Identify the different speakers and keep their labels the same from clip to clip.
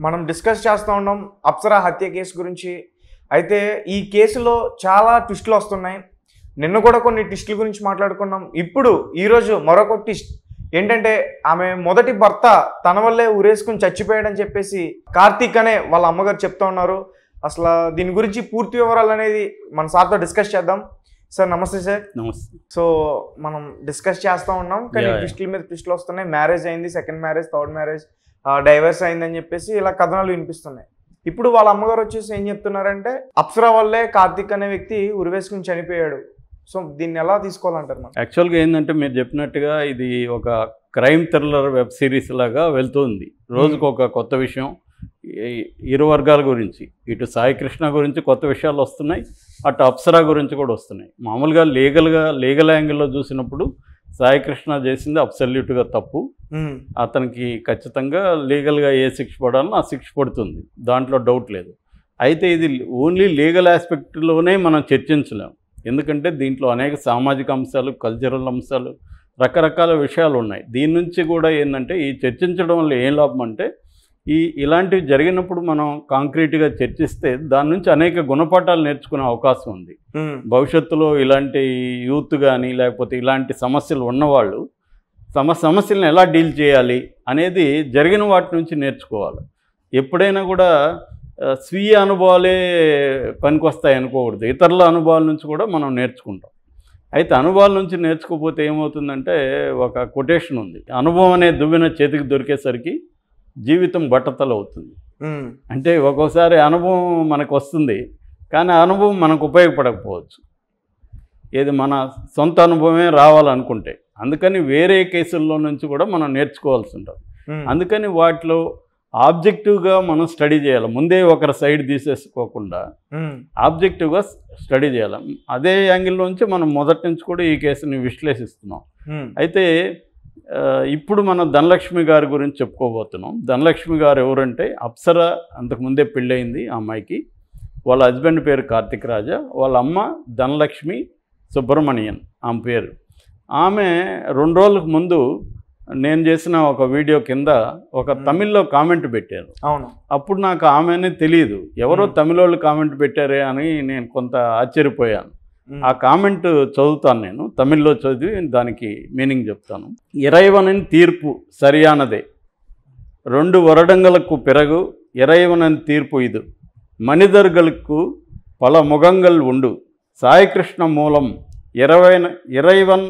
Speaker 1: మనం డిస్కస్ చేస్తూ ఉన్నాం అప్సరా హత్య కేసు గురించి. అయితే ఈ కేసులో చాలా ట్విస్టులు వస్తున్నాయి. నిన్న కూడా కొన్ని ట్విస్టుల గురించి మాట్లాడుకున్నాం. ఇప్పుడు ఈరోజు మరొక ట్విస్ట్. ఏంటంటే ఆమె మొదటి భర్త తన వల్లే ఉరేసుకుని చచ్చిపోయాడని చెప్పేసి కార్తీక్ అనే వాళ్ళ అమ్మగారు చెప్తా ఉన్నారు. అసలు దీని గురించి పూర్తి వివరాలు అనేది మన సార్తో డిస్కస్ చేద్దాం. సార్ నమస్తే సార్.
Speaker 2: నమస్తే.
Speaker 1: సో మనం డిస్కస్ చేస్తూ ఉన్నాం. కానీ. ట్విస్టుల మీద ట్విస్టులు వస్తున్నాయి. మ్యారేజ్ అయింది second marriage third marriage. Divorce అయిందని చెప్పేసి ఇలా కథనాలు వినిపిస్తున్నాయి. ఇప్పుడు వాళ్ళ అమ్మగారు వచ్చేసి ఏం చెప్తున్నారంటే అప్సరా వల్లే కార్తిక్ అనే వ్యక్తి ఉరివేసుకుని చనిపోయాడు. సో దీన్ని ఎలా తీసుకోవాలంటారు మనం?
Speaker 2: యాక్చువల్గా ఏంటంటే మీరు చెప్పినట్టుగా ఇది ఒక క్రైమ్ థ్రిల్లర్ వెబ్ సిరీస్ లాగా వెళ్తుంది. రోజుకు ఒక కొత్త విషయం ఇరు వర్గాల గురించి. ఇటు సాయి కృష్ణ గురించి కొత్త విషయాలు వస్తున్నాయి అటు అప్సరా గురించి కూడా వస్తున్నాయి. మామూలుగా లీగల్గా లీగల్ యాంగిల్లో చూసినప్పుడు సాయి కృష్ణ చేసింది అబ్సల్యూట్గా తప్పు. అతనికి ఖచ్చితంగా లీగల్గా ఏ శిక్ష పడాలో ఆ శిక్ష పడుతుంది. దాంట్లో డౌట్ లేదు. అయితే ఇది ఓన్లీ లీగల్ ఆస్పెక్ట్లోనే మనం చర్చించలేం. ఎందుకంటే దీంట్లో అనేక సామాజిక అంశాలు కల్చరల్ అంశాలు రకరకాల విషయాలు ఉన్నాయి. దీని నుంచి కూడా ఏంటంటే ఈ చర్చించడం వల్ల ఏం లాభం అంటే ఈ ఇలాంటివి జరిగినప్పుడు మనం కాంక్రీట్గా చర్చిస్తే దాని నుంచి అనేక గుణపాఠాలు నేర్చుకునే అవకాశం ఉంది. భవిష్యత్తులో ఇలాంటి యూత్ కానీ లేకపోతే ఇలాంటి సమస్యలు ఉన్నవాళ్ళు తమ సమస్యలను ఎలా డీల్ చేయాలి అనేది జరిగిన వాటి నుంచి నేర్చుకోవాలి. ఎప్పుడైనా కూడా స్వీయ అనుభవాలే పనికొస్తాయి అనుకోకూడదు. ఇతరుల అనుభవాల నుంచి కూడా మనం నేర్చుకుంటాం. అయితే అనుభవాల నుంచి నేర్చుకోకపోతే ఏమవుతుందంటే ఒక కొటేషన్ ఉంది. అనుభవం అనే దువ్వెన చేతికి దొరికేసరికి జీవితం బట్టతలు అవుతుంది అంటే ఒక్కోసారి అనుభవం మనకు వస్తుంది కానీ అనుభవం మనకు ఉపయోగపడకపోవచ్చు. ఏది మన సొంత అనుభవమే రావాలనుకుంటే అందుకని వేరే కేసుల్లో నుంచి కూడా మనం నేర్చుకోవాల్సి ఉంటుంది. అందుకని వాటిలో ఆబ్జెక్టివ్గా మనం స్టడీ చేయాలి. ముందే ఒకరి సైడ్ తీసేసుకోకుండా ఆబ్జెక్టివ్గా స్టడీ చేయాలి. అదే యాంగిల్ నుంచి మనం మొదటి నుంచి కూడా ఈ కేసుని విశ్లేషిస్తున్నాం. అయితే ఇప్పుడు మనం ధనలక్ష్మి గారి గురించి చెప్పుకోబోతున్నాం. ధనలక్ష్మి గారు ఎవరంటే అప్సర అంతకుముందే పెళ్ళయింది ఆ అమ్మాయికి. వాళ్ళ హస్బెండ్ పేరు కార్తిక్ రాజా. వాళ్ళ అమ్మ ధనలక్ష్మి సుబ్రహ్మణ్యన్ ఆమె పేరు. ఆమె రెండు రోజులకు ముందు నేను చేసిన ఒక వీడియో కింద ఒక. తమిళ్ళో కామెంట్ పెట్టారు.
Speaker 1: అవును.
Speaker 2: అప్పుడు నాకు ఆమెనే తెలియదు ఎవరో. తమిళ వాళ్ళు కామెంట్ పెట్టారే అని నేను కొంత ఆశ్చర్యపోయాను. ఆ కామెంట్ చదువుతాను నేను తమిళ్ళో చదివి దానికి మీనింగ్ చెప్తాను. ఇరైవనని తీర్పు సరియానదే. రెండు వరడంగలకు పిறகு ఇరైవనని తీర్పు ఇది. మనిదర్గలకు పల ముఖంగల్ ఉండు. సాయికృష్ణ మూలం ఇరవైన ఇరైవన్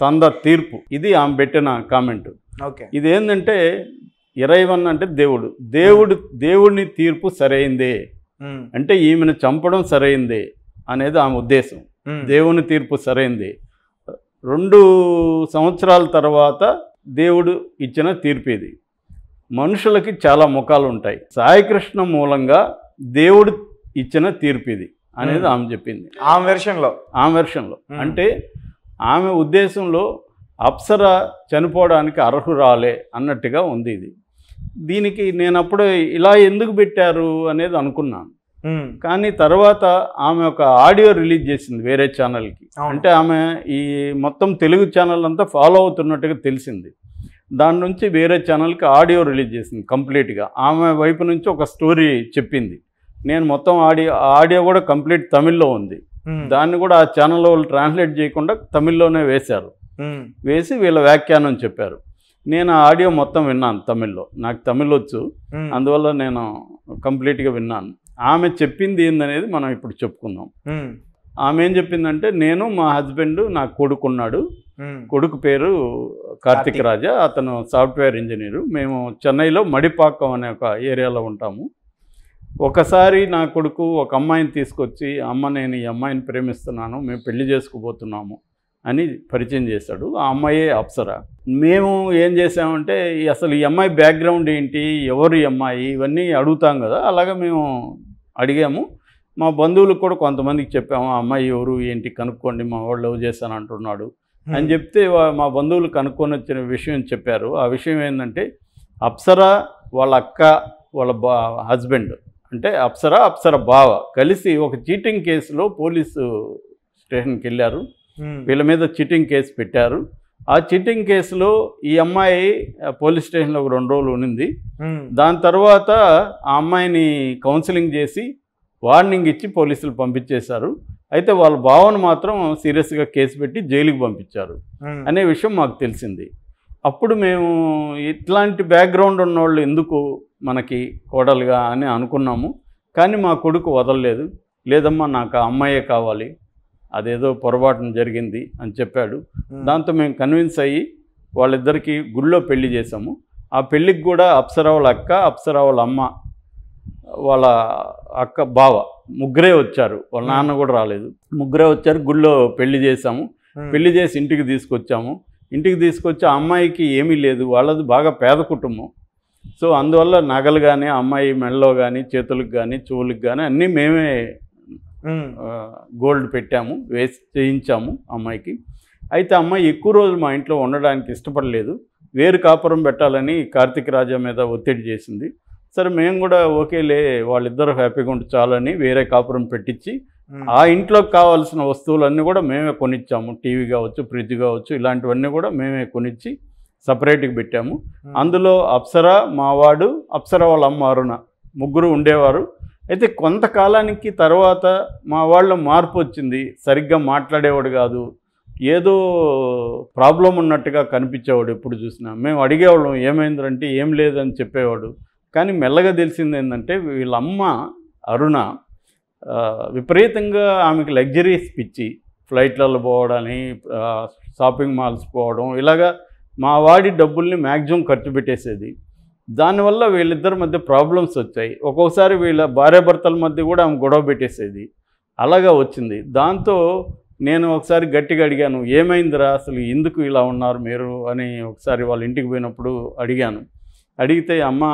Speaker 2: తంద తీర్పు. ఇది ఆమె పెట్టిన కామెంట్.
Speaker 1: ఓకే.
Speaker 2: ఇది ఏంటంటే ఇరైవన్ అంటే దేవుడు. దేవుడు దేవుడిని తీర్పు సరైందే. అంటే ఈమెను చంపడం సరైందే అనేది ఆమె ఉద్దేశం. దేవుని తీర్పు సరైంది. రెండు సంవత్సరాల తర్వాత దేవుడు ఇచ్చిన తీర్పు ఇది. మనుషులకి చాలా ముఖాలు ఉంటాయి సాయికృష్ణ మూలంగా దేవుడు ఇచ్చిన తీర్పు ఇది అనేది. ఆమె చెప్పింది.
Speaker 1: ఆ వెర్షన్లో.
Speaker 2: ఆమె వెర్షన్లో. అంటే ఆమె ఉద్దేశంలో అప్సర చనిపోవడానికి అర్హురాలే అన్నట్టుగా ఉంది ఇది. దీనికి నేను అప్పుడు ఇలా ఎందుకు పెట్టారు అనేది అనుకున్నాను. కానీ తర్వాత ఆమె ఒక ఆడియో రిలీజ్ చేసింది వేరే ఛానల్కి. అంటే ఆమె ఈ మొత్తం తెలుగు ఛానల్ అంతా ఫాలో అవుతున్నట్టుగా తెలిసింది. దాని నుంచి వేరే ఛానల్కి ఆడియో రిలీజ్ చేసింది కంప్లీట్గా. ఆమె వైపు నుంచి ఒక స్టోరీ చెప్పింది. నేను మొత్తం ఆడియో ఆడియో కూడా కంప్లీట్ తమిళ్ళో ఉంది. దాన్ని కూడా ఆ ఛానల్లో వాళ్ళు ట్రాన్స్లేట్ చేయకుండా తమిళ్ళోనే వేశారు. వేసి వీళ్ళ వ్యాఖ్యానం చెప్పారు. నేను ఆ ఆడియో మొత్తం విన్నాను తమిళ్ళో. నాకు తమిళ్ వచ్చు. అందువల్ల నేను కంప్లీట్గా విన్నాను. ఆమె చెప్పింది ఏందనేది మనం ఇప్పుడు చెప్పుకుందాం. ఆమె ఏం చెప్పిందంటే నేను మా హస్బెండ్ నా కొడుకున్నాడు. కొడుకు పేరు కార్తిక్. రాజా. అతను సాఫ్ట్వేర్ ఇంజనీరు. మేము చెన్నైలో మడిపాకం అనే ఒక ఏరియాలో ఉంటాము. ఒకసారి నా కొడుకు ఒక అమ్మాయిని తీసుకొచ్చి అమ్మ నేను ఈ అమ్మాయిని ప్రేమిస్తున్నాను. మేము పెళ్ళి చేసుకుపోతున్నాము అని పరిచయం చేశాడు. ఆ అమ్మాయే అప్సర. మేము ఏం చేసామంటే అసలు ఈ అమ్మాయి బ్యాక్గ్రౌండ్ ఏంటి? ఎవరు ఈ అమ్మాయి? ఇవన్నీ అడుగుతాం కదా. అలాగే మేము అడిగాము. మా బంధువులకు కూడా కొంతమందికి చెప్పాము ఆ అమ్మాయి ఎవరు? ఏంటి? కనుక్కోండి మా వాడు లవ్ చేశాను అంటున్నాడు. అని చెప్తే మా బంధువులు కనుక్కొని వచ్చిన విషయం చెప్పారు. ఆ విషయం ఏంటంటే అప్సర వాళ్ళ అక్క వాళ్ళ బా హస్బెండ్ అంటే అప్సర అప్సర బావ కలిసి ఒక చీటింగ్ కేసులో పోలీసు స్టేషన్కి వెళ్ళారు. వీళ్ళ మీద చీటింగ్ కేసు పెట్టారు. ఆ చీటింగ్ కేసులో ఈ అమ్మాయి పోలీస్ స్టేషన్లో ఒక రెండు రోజులు ఉన్నింది దాని తర్వాత ఆ అమ్మాయిని కౌన్సిలింగ్ చేసి వార్నింగ్ ఇచ్చి పోలీసులు పంపించేశారు. అయితే వాళ్ళ భావన మాత్రం సీరియస్గా కేసు పెట్టి జైలుకి పంపించారు అనే విషయం మాకు తెలిసింది. అప్పుడు మేము ఇట్లాంటి బ్యాక్గ్రౌండ్ ఉన్నవాళ్ళు ఎందుకు మనకి కోడలుగా అని అనుకున్నాము. కానీ మా కొడుకు వదలలేదు. లేదమ్మా నాకు ఆ అమ్మాయే కావాలి. అదేదో పొరపాటున జరిగింది అని చెప్పాడు. దాంతో మేము కన్విన్స్ అయ్యి వాళ్ళిద్దరికి గుళ్ళో పెళ్ళి చేసాము ఆ పెళ్ళికి కూడా అప్సరా వాళ్ళ అక్క అప్సరా వాళ్ళ అమ్మ వాళ్ళ అక్క బావ ముగ్గురే వచ్చారు. వాళ్ళ నాన్న కూడా రాలేదు. ముగ్గురే వచ్చారు గుళ్ళో పెళ్ళి చేసాము పెళ్ళి చేసి ఇంటికి తీసుకొచ్చాము. ఇంటికి తీసుకొచ్చి ఆ అమ్మాయికి ఏమీ లేదు వాళ్ళది బాగా పేద కుటుంబం. సో అందువల్ల నగలు కానీ అమ్మాయి మెడలో కానీ చేతులకు కానీ చెవులకు కానీ అన్నీ మేమే గోల్డ్ పెట్టాము వేసి చేయించాము అమ్మాయికి. అయితే అమ్మాయి ఎక్కువ రోజులు మా ఇంట్లో ఉండడానికి ఇష్టపడలేదు. వేరు కాపురం పెట్టాలని కార్తీక్ రాజా మీద ఒత్తిడి చేసింది. సరే మేము కూడా ఓకేలే వాళ్ళిద్దరూ హ్యాపీగా ఉంటే చాలని వేరే కాపురం పెట్టించి ఆ ఇంట్లోకి కావాల్సిన వస్తువులన్నీ కూడా మేమే కొనిచ్చాము. టీవీ కావచ్చు ఫ్రిడ్జ్ కావచ్చు ఇలాంటివన్నీ కూడా మేమే కొనిచ్చి సపరేట్గా పెట్టాము. అందులో అప్సరా మావాడు అప్సరా వాళ్ళ అమ్మ అరుణ ముగ్గురు ఉండేవారు. అయితే కొంతకాలానికి తర్వాత మా వాళ్ళ మార్పు వచ్చింది. సరిగ్గా మాట్లాడేవాడు కాదు. ఏదో ప్రాబ్లం ఉన్నట్టుగా కనిపించేవాడు ఎప్పుడు చూసినా. మేము అడిగేవాళ్ళం ఏమైందంటే ఏం లేదని చెప్పేవాడు. కానీ మెల్లగా తెలిసింది ఏంటంటే వీళ్ళ అమ్మ అరుణ విపరీతంగా ఆమెకి లగ్జరీస్ పిచ్చి. ఫ్లైట్లలో పోవడాన్ని షాపింగ్ మాల్స్ పోవడం. ఇలాగా మా వాడి డబ్బుల్ని మ్యాక్సిమం ఖర్చు పెట్టేసేది. దానివల్ల వీళ్ళిద్దరి మధ్య ప్రాబ్లమ్స్ వచ్చాయి. ఒక్కొక్కసారి వీళ్ళ భార్యాభర్తల మధ్య కూడా ఆమె గొడవ పెట్టేసేది. అలాగా వచ్చింది. దాంతో నేను ఒకసారి గట్టిగా అడిగాను ఏమైందిరా? అసలు ఎందుకు ఇలా ఉన్నారు మీరు? అని ఒకసారి వాళ్ళ ఇంటికి పోయినప్పుడు అడిగాను. అడిగితే అమ్మ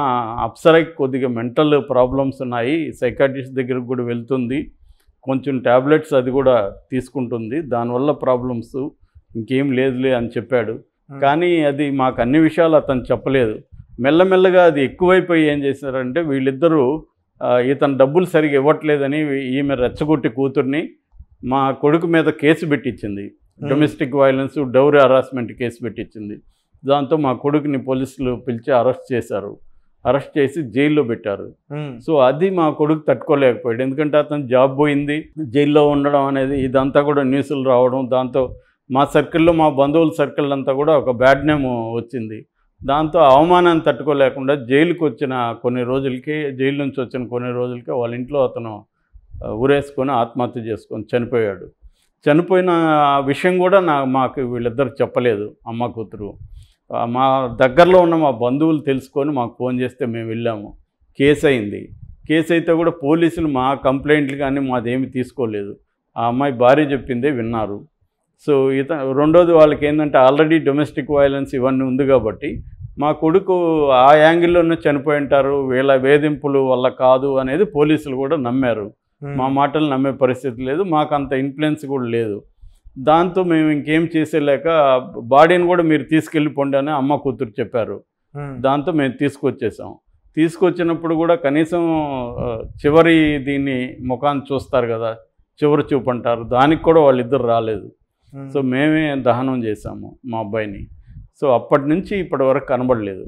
Speaker 2: అప్సరకి కొద్దిగా మెంటల్ ప్రాబ్లమ్స్ ఉన్నాయి. సైకాట్రిస్ట్ దగ్గరకు కూడా వెళ్తుంది. కొంచెం ట్యాబ్లెట్స్ అది కూడా తీసుకుంటుంది. దానివల్ల ప్రాబ్లమ్స్ ఇంకేం లేదులే అని చెప్పాడు. కానీ అది మాకు అన్ని విషయాలు అతను చెప్పలేదు. మెల్లమెల్లగా అది ఎక్కువైపోయి ఏం చేశారంటే వీళ్ళిద్దరూ ఇతను డబ్బులు సరిగా ఇవ్వట్లేదని ఈమె రెచ్చగొట్టి కూతుర్ని మా కొడుకు మీద case పెట్టించింది. Domestic violence dowry harassment case పెట్టించింది. దాంతో మా కొడుకుని పోలీసులు పిలిచి అరెస్ట్ చేశారు. అరెస్ట్ చేసి జైల్లో పెట్టారు. సో అది మా కొడుకు తట్టుకోలేకపోయాడు. ఎందుకంటే అతను జాబ్ పోయింది జైల్లో ఉండడం అనేది ఇదంతా కూడా న్యూస్లు రావడం దాంతో మా సర్కిల్లో మా బంధువుల సర్కిల్ అంతా కూడా ఒక బ్యాడ్ నేమ్ వచ్చింది. దాంతో అవమానాన్ని తట్టుకోలేకుండా జైలుకి వచ్చిన కొన్ని రోజులకి జైలు నుంచి వచ్చిన కొన్ని రోజులకి వాళ్ళ ఇంట్లో అతను ఊరేసుకొని ఆత్మహత్య చేసుకొని చనిపోయాడు. చనిపోయిన విషయం కూడా నా మాకు వీళ్ళిద్దరు చెప్పలేదు అమ్మ కూతురు. మా దగ్గరలో ఉన్న మా బంధువులు తెలుసుకొని మాకు ఫోన్ చేస్తే మేము వెళ్ళాము. కేసు అయింది. కేసు అయితే కూడా పోలీసులు మా కంప్లైంట్లు కానీ మాదేమి తీసుకోలేదు. ఆ అమ్మాయి భార్య చెప్పిందే విన్నారు. సో ఇత రెండోది వాళ్ళకి ఏంటంటే ఆల్రెడీ డొమెస్టిక్ వైలెన్స్ ఇవన్నీ ఉంది కాబట్టి మా కొడుకు ఆ యాంగిల్లోనే చనిపోయి ఉంటారు వీళ్ళ వేధింపులు వల్ల కాదు అనేది పోలీసులు కూడా నమ్మారు. మా మాటలు నమ్మే పరిస్థితి లేదు మాకు అంత ఇన్ఫ్లుయెన్స్ కూడా లేదు. దాంతో మేము ఇంకేం చేసేలేక బాడీని కూడా మీరు తీసుకెళ్ళిపోండి అని అమ్మ కూతురు చెప్పారు. దాంతో మేము తీసుకొచ్చేసాం. తీసుకొచ్చినప్పుడు కూడా కనీసం చివరి దీన్ని ముఖాన్ని చూస్తారు కదా చివరి చూపు అంటారు. దానికి కూడా వాళ్ళిద్దరు రాలేదు. సో మేమే దహనం చేసాము మా అబ్బాయిని. సో అప్పటి నుంచి ఇప్పటి వరకు కనబడలేదు.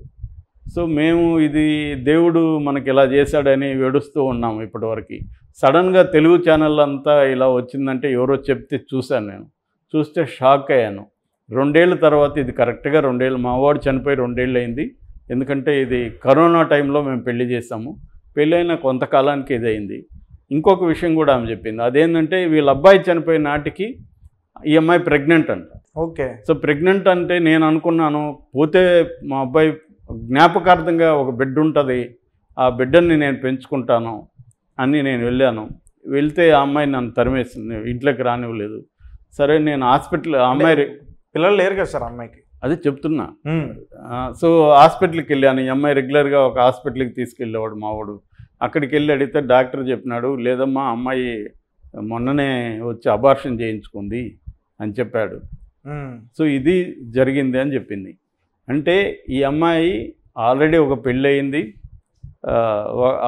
Speaker 2: సో మేము ఇది దేవుడు మనకి ఇలా చేశాడని ఏడుస్తూ ఉన్నాము ఇప్పటివరకు సడన్గా తెలుగు ఛానల్ అంతా ఇలా వచ్చిందంటే ఎవరో చెప్తే చూశాను నేను. చూస్తే షాక్ అయ్యాను. రెండేళ్ళ తర్వాత ఇది కరెక్ట్గా రెండేళ్ళు మావాడు చనిపోయి రెండేళ్ళు అయింది. ఎందుకంటే ఇది కరోనా టైంలో మేము పెళ్ళి చేసాము పెళ్ళైన కొంతకాలానికి ఇది అయింది. ఇంకొక విషయం కూడా ఆమె చెప్పింది. అదేంటంటే వీళ్ళ అబ్బాయి చనిపోయిన నాటికి ఈ అమ్మాయి ప్రెగ్నెంట్ అంట.
Speaker 1: ఓకే.
Speaker 2: సో ప్రెగ్నెంట్ అంటే నేను అనుకున్నాను పోతే మా అబ్బాయి జ్ఞాపకార్థంగా ఒక బిడ్డ ఉంటుంది ఆ బిడ్డని నేను పెంచుకుంటాను అని నేను వెళ్ళాను. వెళ్తే ఆ అమ్మాయి నన్ను తరిమేసింది ఇంట్లోకి రానివ్వలేదు. సరే నేను హాస్పిటల్ అమ్మాయి
Speaker 1: పిల్లలు లేరు కదా సార్ అమ్మాయికి?
Speaker 2: అదే చెప్తున్నా. సో హాస్పిటల్కి వెళ్ళాను. ఈ అమ్మాయి రెగ్యులర్గా ఒక హాస్పిటల్కి తీసుకెళ్ళేవాడు మావాడు అక్కడికి వెళ్ళి అడిగితే డాక్టర్ చెప్పినాడు లేదమ్మా అమ్మాయి మొన్ననే వచ్చి అబార్షన్ చేయించుకుంది. అని చెప్పాడు. సో ఇది జరిగింది అని చెప్పింది. అంటే ఈ అమ్మాయి ఆల్రెడీ ఒక పెళ్ళయింది.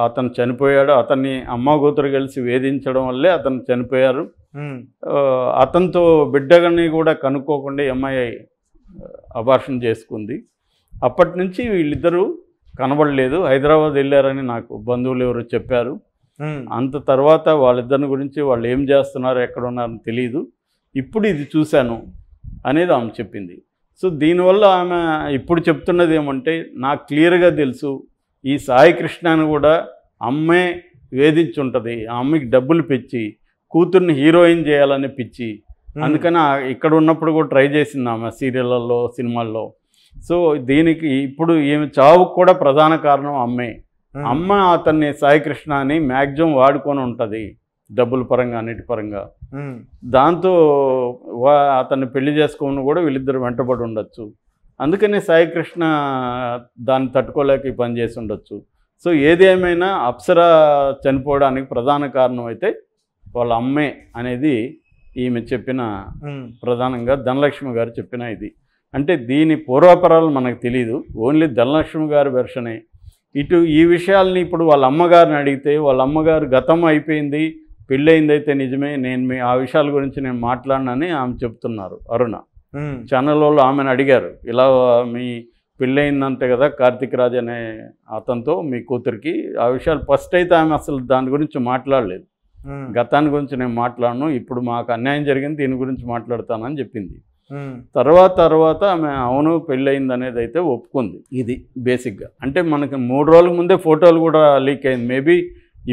Speaker 2: అతను చనిపోయాడు. అతన్ని అమ్మ కూతురు కలిసి వేధించడం వల్లే అతను చనిపోయారు. అతనితో బిడ్డని కూడా కనుక్కోకుండా ఈ అమ్మాయి అబార్షన్ చేసుకుంది. అప్పటి నుంచి వీళ్ళిద్దరూ కనబడలేదు. హైదరాబాద్ వెళ్ళారని నాకు బంధువులు ఎవరు చెప్పారు. అంత తర్వాత వాళ్ళిద్దరిని గురించి వాళ్ళు ఏం చేస్తున్నారు ఎక్కడ ఉన్నారని తెలియదు ఇప్పుడు ఇది చూశాను అనేది ఆమె చెప్పింది. సో దీనివల్ల ఆమె ఇప్పుడు చెప్తున్నది ఏమంటే నాకు క్లియర్గా తెలుసు ఈ సాయి కృష్ణని కూడా అమ్మే వేధించుంటుంది ఆ అమ్మకి డబ్బులు పెంచి కూతుర్ని హీరోయిన్ చేయాలని పిచ్చి. అందుకని ఇక్కడ ఉన్నప్పుడు కూడా ట్రై చేసింది ఆమె సీరియళ్ళల్లో సినిమాల్లో. సో దీనికి ఇప్పుడు ఈమె చావుకు కూడా ప్రధాన కారణం అమ్మే. అమ్మ అతన్ని సాయికృష్ణ అని మ్యాక్సిమం వాడుకొని ఉంటుంది. డబ్బుల పరంగా అన్నిటి పరంగా. దాంతో అతన్ని పెళ్ళి చేసుకోమని కూడా వీళ్ళిద్దరు వెంటబడి ఉండొచ్చు. అందుకని సాయికృష్ణ దాన్ని తట్టుకోలేక ఈ పని చేసి ఉండొచ్చు. సో ఏది ఏమైనా అప్సర చనిపోవడానికి ప్రధాన కారణం అయితే వాళ్ళ అమ్మే అనేది ఈమె చెప్పిన ప్రధానంగా ధనలక్ష్మి గారు చెప్పిన ఇది. అంటే దీని పూర్వాపరాలు మనకు తెలియదు ఓన్లీ ధనలక్ష్మి గారి వెర్షనే. ఇటు ఈ విషయాల్ని ఇప్పుడు వాళ్ళ అమ్మగారిని అడిగితే వాళ్ళ అమ్మగారు గతం అయిపోయింది పెళ్ళయిందైతే నిజమే నేను మీ ఆ విషయాల గురించి నేను మాట్లాడినని ఆమె చెప్తున్నారు అరుణ. ఛానల్ వాళ్ళు ఆమెను అడిగారు ఇలా మీ పెళ్ళయిందంటే కదా కార్తిక్ రాజ్ అనే అతనితో మీ కూతురికి ఆ విషయాలు ఫస్ట్ అయితే ఆమె అసలు దాని గురించి మాట్లాడలేదు. గతాన్ని గురించి నేను మాట్లాడను ఇప్పుడు మాకు అన్యాయం జరిగింది దీని గురించి మాట్లాడతానని చెప్పింది. తర్వాత తర్వాత ఆమె అవును పెళ్ళయింది అనేది అయితే ఒప్పుకుంది ఇది బేసిక్గా. అంటే మనకి మూడు రోజుల ముందే ఫోటోలు కూడా లీక్ అయింది మేబీ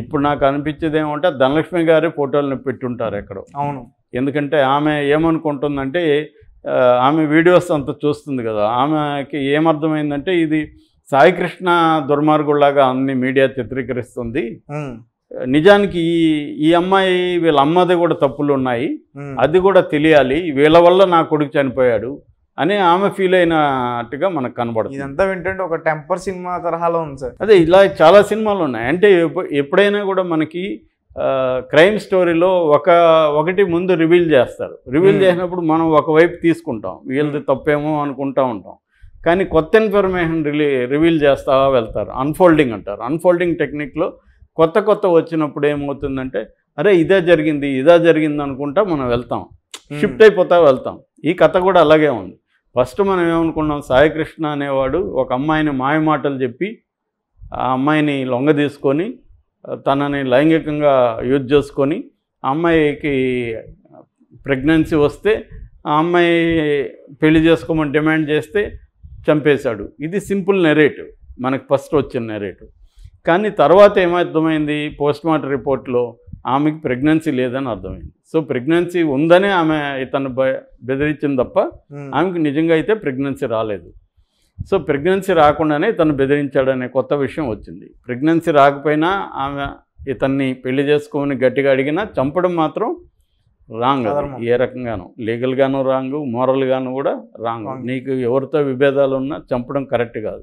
Speaker 2: ఇప్పుడు నాకు అనిపించేది ఏమంటే ధనలక్ష్మి గారే ఫోటోలను పెట్టుంటారు ఎక్కడో.
Speaker 1: అవును.
Speaker 2: ఎందుకంటే ఆమె ఏమనుకుంటుందంటే ఆమె వీడియోస్ అంతా చూస్తుంది కదా ఆమెకి ఏమర్థమైందంటే ఇది సాయికృష్ణ దుర్మార్గుల్లాగా అన్ని మీడియా చిత్రీకరిస్తుంది. నిజానికి ఈ ఈ అమ్మాయి వీళ్ళ అమ్మది కూడా తప్పులు ఉన్నాయి అది కూడా తెలియాలి. వీళ్ళ వల్ల నా కొడుకు చనిపోయాడు. అని ఆమె ఫీల్ అయినట్టుగా మనకు కనబడుతుంది.
Speaker 1: ఇదంతా వింటుంటే ఒక టెంపర్ సినిమా తరహాలో ఉంది సార్.
Speaker 2: అదే ఇలా చాలా సినిమాలు ఉన్నాయి. అంటే ఎప్పు- ఎప్పుడైనా కూడా మనకి క్రైమ్ స్టోరీలో ఒక ఒకటి ముందు రివీల్ చేస్తారు. రివీల్. చేసినప్పుడు మనం ఒకవైపు తీసుకుంటాం. వీళ్ళది తప్పేమో అనుకుంటా ఉంటాం. కానీ కొత్త ఇన్ఫర్మేషన్ రిలీ రివీల్ చేస్తా వెళ్తారు. అన్ఫోల్డింగ్ అంటారు. అన్ఫోల్డింగ్ టెక్నిక్లో కొత్త కొత్త వచ్చినప్పుడు ఏమవుతుందంటే అరే ఇదే జరిగింది ఇదే జరిగింది అనుకుంటా మనం వెళ్తాం. షిఫ్ట్ అయిపోతా వెళ్తాం. ఈ కథ కూడా అలాగే ఉంది. ఫస్ట్ మనం ఏమనుకున్నాం సాయికృష్ణ అనేవాడు ఒక అమ్మాయిని మాయమాటలు చెప్పి ఆ అమ్మాయిని లొంగ తీసుకొని తనని లైంగికంగా యూజ్ చేసుకొని ఆ అమ్మాయికి ప్రెగ్నెన్సీ వస్తే ఆ అమ్మాయి పెళ్ళి చేసుకోమని డిమాండ్ చేస్తే చంపేశాడు. ఇది సింపుల్ నెరేటివ్. మనకు ఫస్ట్ వచ్చిన నెరేటివ్. కానీ తర్వాత ఏమర్థమైంది? పోస్ట్ మార్టం రిపోర్ట్లో ఆమెకి ప్రెగ్నెన్సీ లేదని అర్థమైంది. సో ప్రెగ్నెన్సీ ఉందనే ఆమె ఇతను బ- బెదిరించింది తప్ప ఆమెకు నిజంగా అయితే ప్రెగ్నెన్సీ రాలేదు. సో ప్రెగ్నెన్సీ రాకుండానే ఇతను బెదిరించాడనే కొత్త విషయం వచ్చింది. ప్రెగ్నెన్సీ రాకపోయినా ఆమె ఇతన్ని పెళ్ళి చేసుకోమని గట్టిగా అడిగినా చంపడం మాత్రం రాంగ్. ఏ రకంగానూ లీగల్గాను రాంగ్ మోరల్గాను కూడా రాంగ్. నీకు ఎవరితో విభేదాలు ఉన్నా చంపడం కరెక్ట్ కాదు.